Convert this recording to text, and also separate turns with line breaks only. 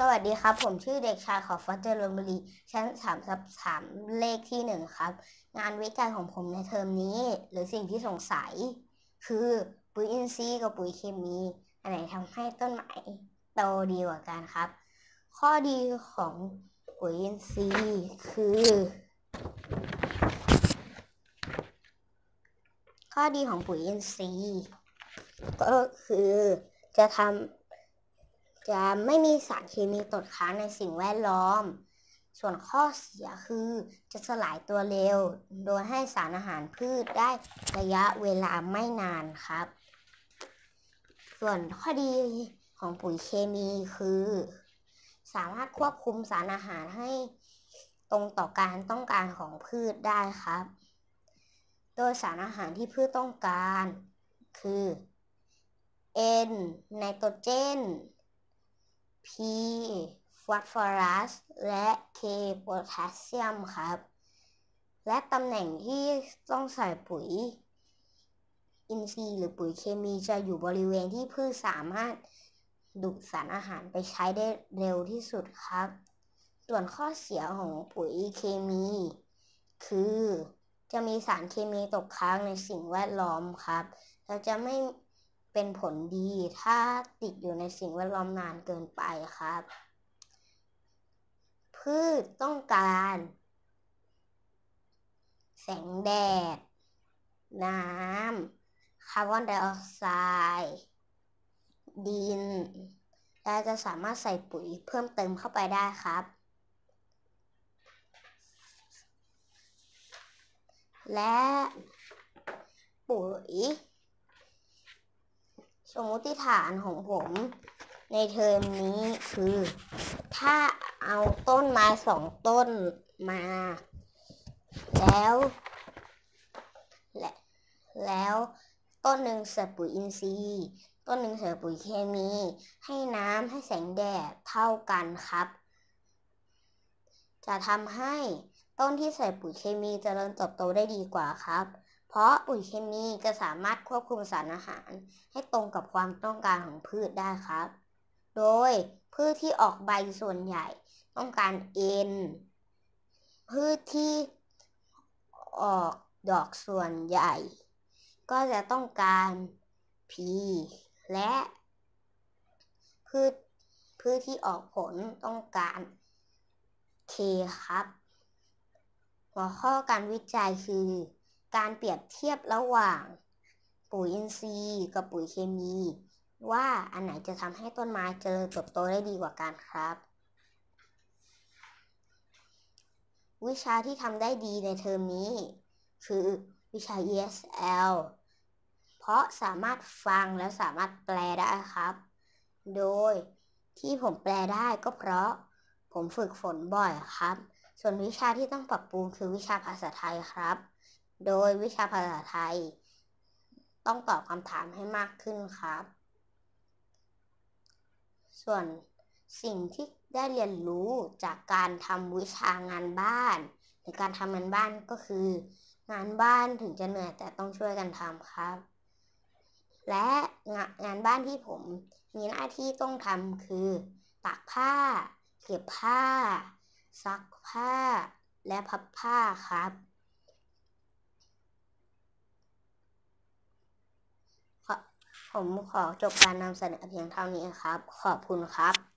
สวัสดีครับ ผมชื่อเด็กชายขอฟัตเจริญบุรี ชั้นสามทับสามเลขที่หนึ่งครับ งานวิจัยของผมในเทอมนี้ หรือสิ่งที่สงสัย คือปุ๋ยอินทรีย์กับปุ๋ยเคมี อันไหนทำให้ต้นไม้โตดีกว่ากันครับ ข้อดีของปุ๋ยอินทรีย์คือ ข้อดีของปุ๋ยอินทรีย์ก็คือจะทำ จะไม่มีสารเคมีตกค้างในสิ่งแวดล้อม ส่วนข้อเสียคือจะสลายตัวเร็ว โดยให้สารอาหารพืชได้ระยะเวลาไม่นานครับ ส่วนข้อดีของปุ๋ยเคมีคือ สามารถควบคุมสารอาหารให้ตรงต่อการต้องการของพืชได้ครับ โดยสารอาหารที่พืชต้องการคือ N ไนโตรเจน P ฟอสฟอรัส และ K โพแทสเซียมครับ และตำแหน่งที่ต้องใส่ปุ๋ย อินทรีย์หรือปุ๋ยเคมีจะอยู่บริเวณที่พืชสามารถดูดสารอาหารไปใช้ได้เร็วที่สุดครับ ส่วนข้อเสียของปุ๋ยเคมี คือจะมีสารเคมีตกค้างในสิ่งแวดล้อมครับและจะไม่ เป็นผลดีถ้าติดอยู่ในสิ่งแวดล้อมนานเกินไปครับ พืชต้องการ แสงแดด น้ำคาร์บอนไดออกไซด์ดินและจะสามารถใส่ปุ๋ยเพิ่มเติมเข้าไปได้ครับ และปุ๋ย สมมติฐานของผมในเทอมนี้คือ ถ้าเอาต้นไม้สองต้นมา แล้วและแล้วต้นหนึ่งใส่ปุ๋ยอินทรีย์ต้นหนึ่งใส่ปุ๋ยเคมี ให้น้ำให้แสงแดดเท่ากันครับ จะทำให้ต้นที่ใส่ปุ๋ยเคมีจเจริญเติบโตได้ดีกว่าครับ เพราะปุ๋ยเคมีจะสามารถควบคุมสารอาหาร ให้ตรงกับความต้องการของพืชได้ครับ โดยพืชที่ออกใบส่วนใหญ่ต้องการ N พืชที่ออกดอกส่วนใหญ่ ก็จะต้องการ P และพืชพืชที่ออกผลต้องการ K ครับ หัวข้อการวิจัยคือ การเปรียบเทียบระหว่างปุ๋ยอินทรีย์กับปุ๋ยเคมี ว่าอันไหนจะทำให้ต้นไม้เจริญเติบโตได้ดีกว่ากันครับ วิชาที่ทำได้ดีในเทอมนี้ คือวิชา ESL เพราะสามารถฟังและสามารถแปลได้ครับ โดยที่ผมแปลได้ก็เพราะผมฝึกฝนบ่อยครับ ส่วนวิชาที่ต้องปรับปรุงคือวิชาภาษาไทยครับ โดยวิชาภาษาไทย ต้องตอบคำถามให้มากขึ้นครับ ส่วนสิ่งที่ได้เรียนรู้จากการทำวิชางานบ้านหรือการทำงานบ้านก็คือ งานบ้านถึงจะเหนื่อยแต่ต้องช่วยกันทำครับ และงานบ้านที่ผมมีหน้าที่ต้องทำคือตากผ้า เก็บผ้า ซักผ้า และพับผ้าครับ ผมขอจบการนำเสนอเพียงเท่านี้ครับ ขอบคุณครับ